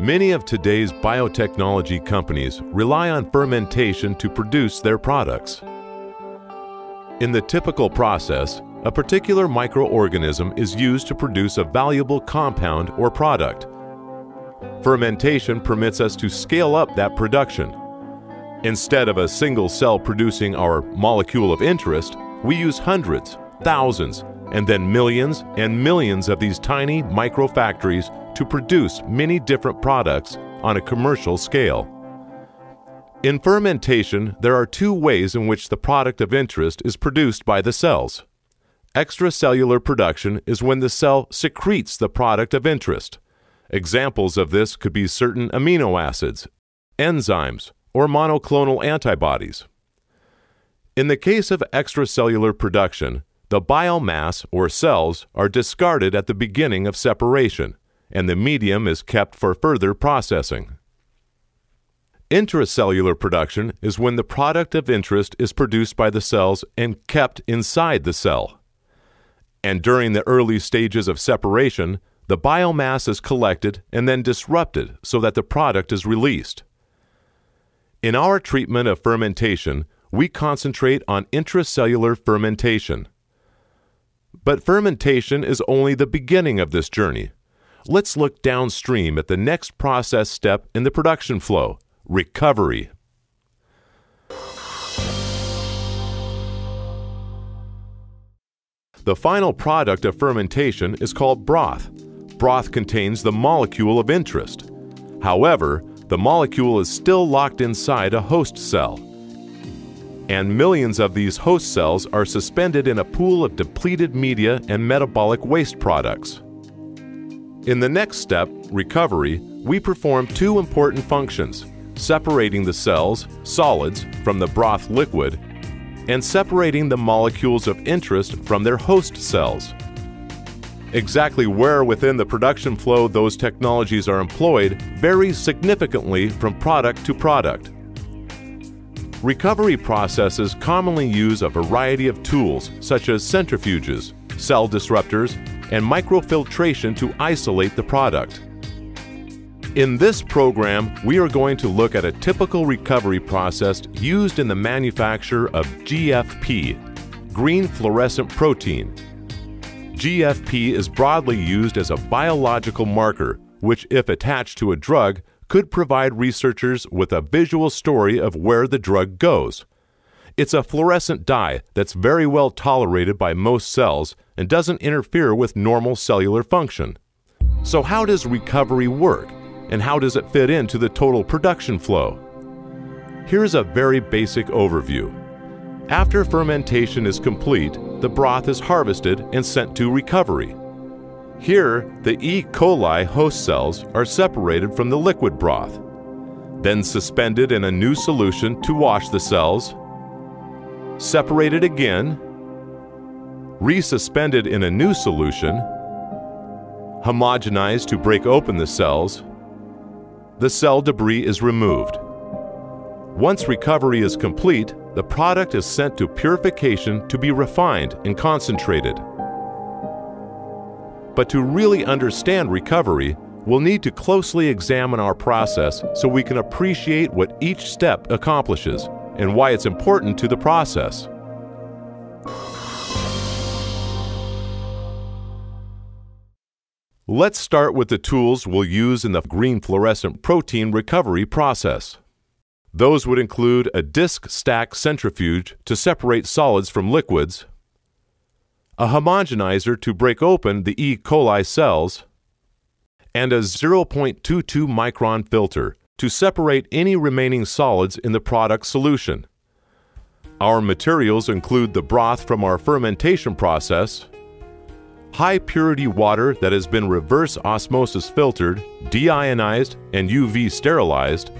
Many of today's biotechnology companies rely on fermentation to produce their products. In the typical process, a particular microorganism is used to produce a valuable compound or product. Fermentation permits us to scale up that production. Instead of a single cell producing our molecule of interest, we use hundreds, thousands, and then millions and millions of these tiny microfactories to produce many different products on a commercial scale. In fermentation, there are two ways in which the product of interest is produced by the cells. Extracellular production is when the cell secretes the product of interest. Examples of this could be certain amino acids, enzymes, or monoclonal antibodies. In the case of extracellular production, the biomass or cells are discarded at the beginning of separation and the medium is kept for further processing. Intracellular production is when the product of interest is produced by the cells and kept inside the cell. And during the early stages of separation, the biomass is collected and then disrupted so that the product is released. In our treatment of fermentation, we concentrate on intracellular fermentation. But fermentation is only the beginning of this journey let's look downstream at the next process step in the production flow recovery. The final product of fermentation is called broth. Broth contains the molecule of interest. However, the molecule is still locked inside a host cell. And millions of these host cells are suspended in a pool of depleted media and metabolic waste products. In the next step, recovery, we perform two important functions separating the cells, solids, from the broth liquid, and separating the molecules of interest from their host cells. Exactly where within the production flow those technologies are employed varies significantly from product to product. Recovery processes commonly use a variety of tools such as centrifuges, cell disruptors, and microfiltration to isolate the product. In this program, we are going to look at a typical recovery process used in the manufacture of GFP, green fluorescent protein. GFP is broadly used as a biological marker, which, if attached to a drug, could provide researchers with a visual story of where the drug goes. It's a fluorescent dye that's very well tolerated by most cells and doesn't interfere with normal cellular function. So, how does recovery work, and how does it fit into the total production flow? Here's a very basic overview. After fermentation is complete, the broth is harvested and sent to recovery. Here, the E. coli host cells are separated from the liquid broth, then suspended in a new solution to wash the cells, separated again, resuspended in a new solution, homogenized to break open the cells, the cell debris is removed. Once recovery is complete, the product is sent to purification to be refined and concentrated. But to really understand recovery, we'll need to closely examine our process so we can appreciate what each step accomplishes and why it's important to the process. Let's start with the tools we'll use in the green fluorescent protein recovery process. Those would include a disc stack centrifuge to separate solids from liquids, a homogenizer to break open the E. coli cells, and a 0.22 micron filter to separate any remaining solids in the product solution. Our materials include the broth from our fermentation process, high purity water that has been reverse osmosis filtered, deionized, and UV sterilized,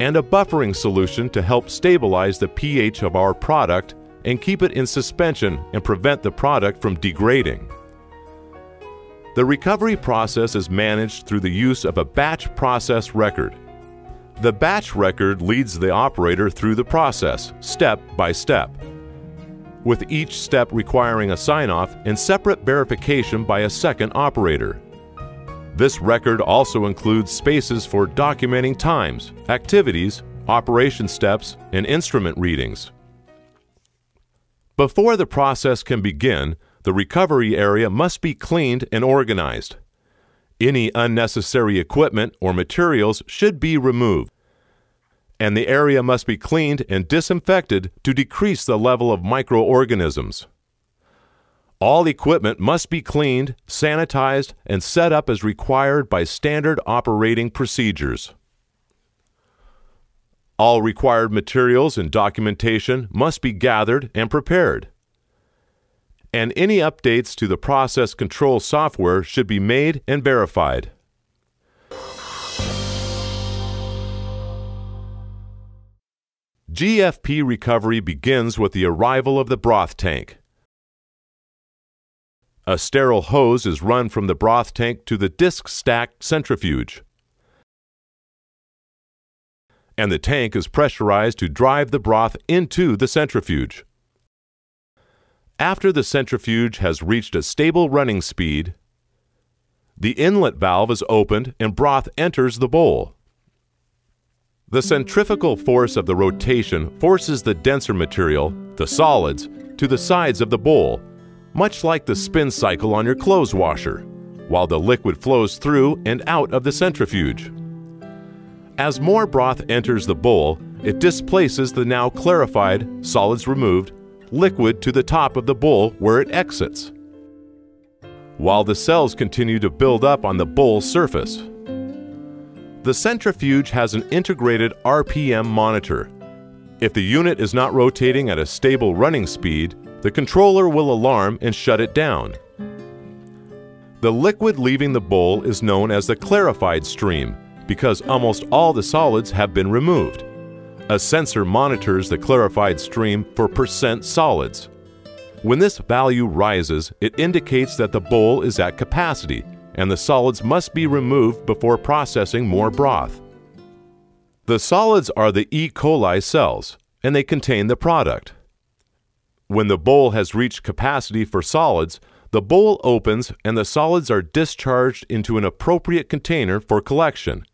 and a buffering solution to help stabilize the pH of our product and keep it in suspension and prevent the product from degrading. The recovery process is managed through the use of a batch process record. The batch record leads the operator through the process, step by step, with each step requiring a sign off and separate verification by a second operator. This record also includes spaces for documenting times, activities, operation steps, and instrument readings. Before the process can begin, the recovery area must be cleaned and organized. Any unnecessary equipment or materials should be removed, and the area must be cleaned and disinfected to decrease the level of microorganisms. All equipment must be cleaned, sanitized, and set up as required by standard operating procedures. All required materials and documentation must be gathered and prepared and any updates to the process control software should be made and verified. GFP recovery begins with the arrival of the broth tank. A sterile hose is run from the broth tank to the disc stack centrifuge. And the tank is pressurized to drive the broth into the centrifuge. After the centrifuge has reached a stable running speed, the inlet valve is opened and broth enters the bowl. The centrifugal force of the rotation forces the denser material, the solids, to the sides of the bowl, much like the spin cycle on your clothes washer, while the liquid flows through and out of the centrifuge. As more broth enters the bowl, it displaces the now clarified, solids removed, liquid to the top of the bowl where it exits, while the cells continue to build up on the bowl surface. The centrifuge has an integrated RPM monitor. If the unit is not rotating at a stable running speed, the controller will alarm and shut it down. The liquid leaving the bowl is known as the clarified stream because almost all the solids have been removed. A sensor monitors the clarified stream for percent solids. When this value rises, it indicates that the bowl is at capacity and the solids must be removed before processing more broth. The solids are the E. coli cells, and they contain the product. When the bowl has reached capacity for solids, the bowl opens and the solids are discharged into an appropriate container for collection.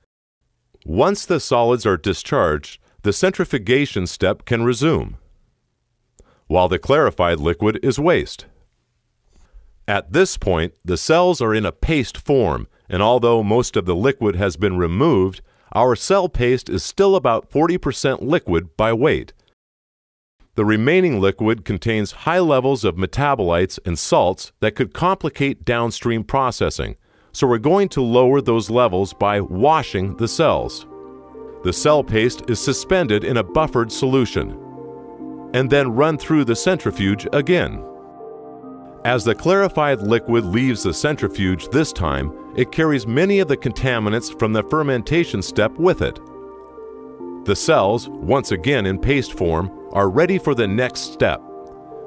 Once the solids are discharged, the centrifugation step can resume, while the clarified liquid is waste. At this point, the cells are in a paste form, and although most of the liquid has been removed, our cell paste is still about 40% liquid by weight. The remaining liquid contains high levels of metabolites and salts that could complicate downstream processing, so we're going to lower those levels by washing the cells. The cell paste is suspended in a buffered solution and then run through the centrifuge again. As the clarified liquid leaves the centrifuge this time, it carries many of the contaminants from the fermentation step with it. The cells, once again in paste form, are ready for the next step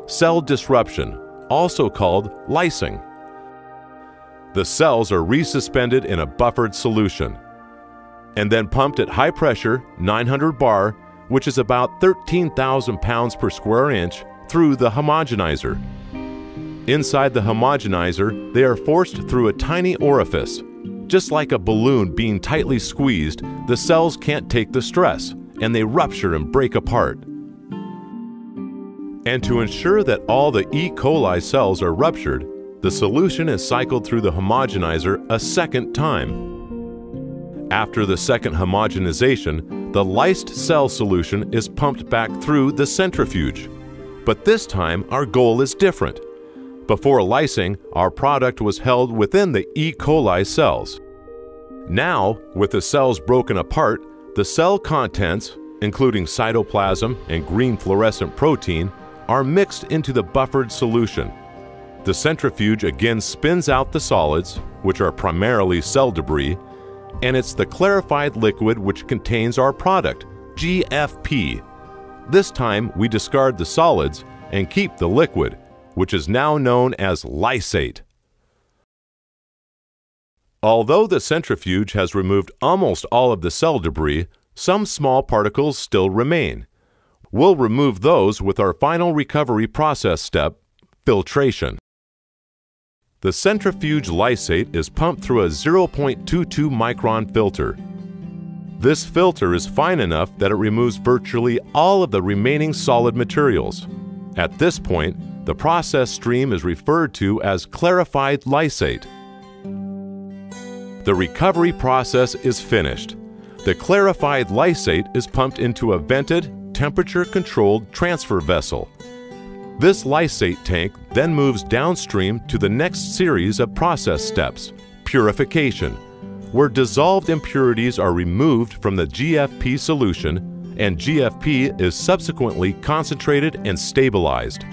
cell disruption, also called lysing. The cells are resuspended in a buffered solution and then pumped at high pressure, 900 bar, which is about 13,000 pounds per square inch, through the homogenizer. Inside the homogenizer, they are forced through a tiny orifice. Just like a balloon being tightly squeezed, the cells can't take the stress, and they rupture and break apart. And to ensure that all the E. coli cells are ruptured, the solution is cycled through the homogenizer a second time. After the second homogenization, the lysed cell solution is pumped back through the centrifuge. But this time, our goal is different. Before lysing, our product was held within the E. coli cells. Now, with the cells broken apart, the cell contents, including cytoplasm and green fluorescent protein, are mixed into the buffered solution. The centrifuge again spins out the solids, which are primarily cell debris, and it's the clarified liquid which contains our product, GFP. This time we discard the solids and keep the liquid, which is now known as lysate. Although the centrifuge has removed almost all of the cell debris, some small particles still remain. We'll remove those with our final recovery process step, filtration. The centrifuge lysate is pumped through a 0.22 micron filter. This filter is fine enough that it removes virtually all of the remaining solid materials. At this point, the process stream is referred to as clarified lysate. The recovery process is finished. The clarified lysate is pumped into a vented, temperature controlled transfer vessel. This lysate tank then moves downstream to the next series of process steps purification, where dissolved impurities are removed from the GFP solution and GFP is subsequently concentrated and stabilized.